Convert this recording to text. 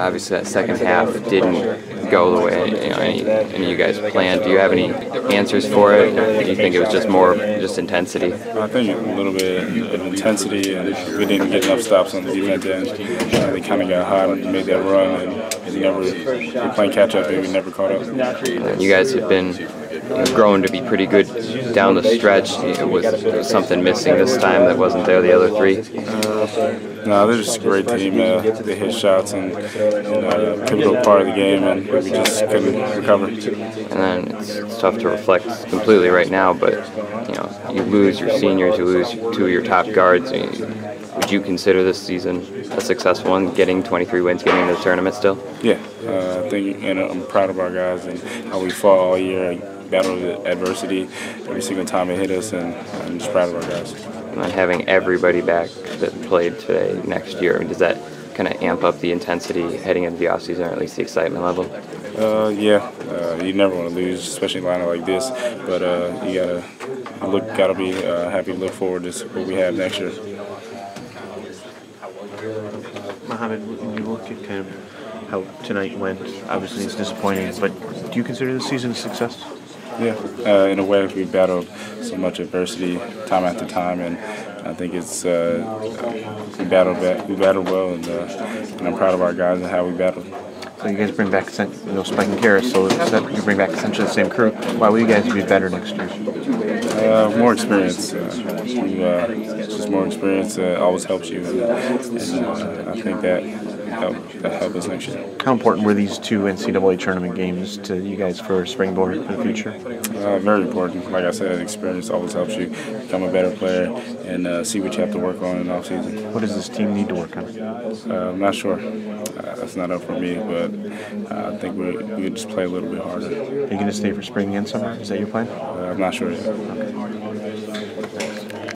obviously, that second half didn't go the way you know, any, any of you guys planned. Do you have any answers for it? Or do you think it was just more just intensity? I think a little bit of intensity, and we didn't get enough stops on the defense end. Uh, they kind of got hot and made that run, and, never we were playing catch up, and we never caught up. You guys have been grown to be pretty good down the stretch. Was, was something missing this time that wasn't there the other three? No, they're just a great team. Uh, they hit shots and, and uh, pivotal part of the game, and we just couldn't recover. And then it's, it's tough to reflect completely right now, but you know you lose your seniors, you lose two of your top guards. Would you consider this season a successful one, getting 23 wins, getting into the tournament still? Yeah, uh, I think, and I'm proud of our guys and how we fought all year, battled adversity every single time it hit us, and I'm just proud of our guys. And having everybody back that played today next year, does that kind of amp up the intensity heading into the offseason, or at least the excitement level? Uh, yeah, uh, you never want to lose, especially in a lineup like this. But uh, you gotta look, gotta be uh, happy to look forward to what we have next year. Muhammad, when you look at kind of how tonight went, obviously it's disappointing, but do you consider the season a success? Yeah, uh, in a way, we battled so much adversity time after time, and I think it's uh, we battled we battled well, and, uh, and I'm proud of our guys and how we battled. So you guys bring back, you know, Spike and Caris, so that you bring back essentially the same crew. Why will you guys be better next year? Uh, more experience. Uh, you, uh, just more experience uh, always helps you, and, and uh, I think that help that help us next year. How important were these two NCAA tournament games to you guys for springboard for the future? Uh, very important. Like I said, experience always helps you become a better player and uh, see what you have to work on in the offseason. What does this team need to work on? Uh, I'm not sure. Uh, that's not up for me, but uh, I think we we could just play a little bit harder. Are you going to stay for spring and summer? Is that your plan? Uh, I'm not sure yet. Okay.